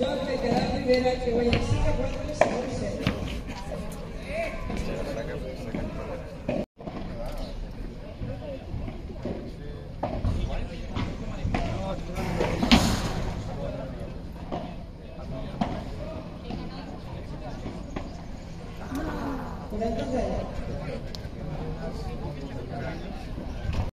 John Mercadal Rivera, que Guayaquil, 4 11. Cuarenta cero. Cero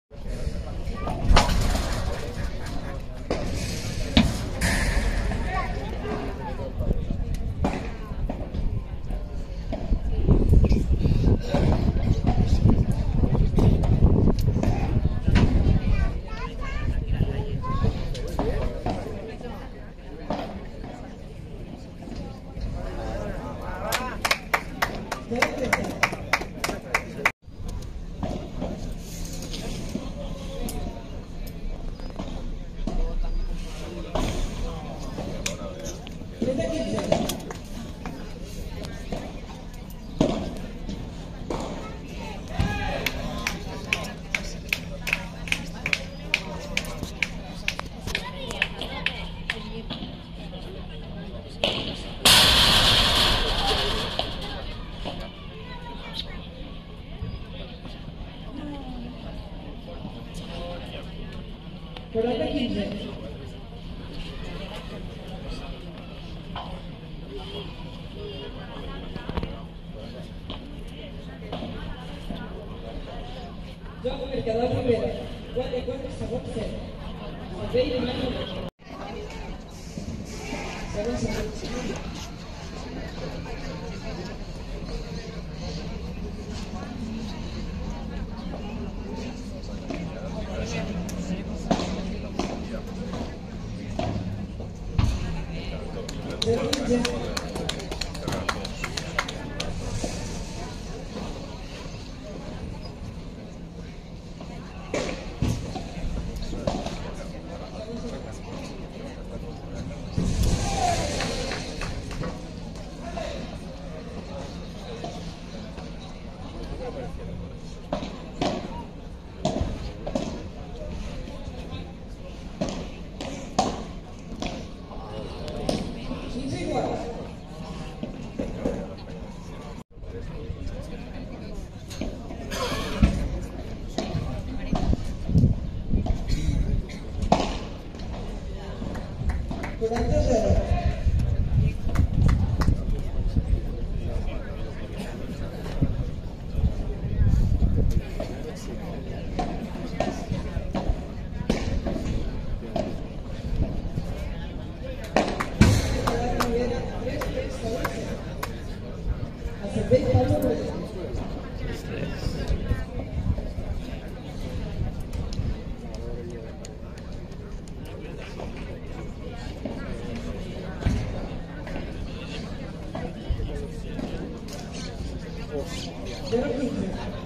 Cuarenta quince. John Mercadal Rivera, 4 4 sabor 0. Abel Emmanuel. Cero cero. Cero quince. Cero. Rivera, Cero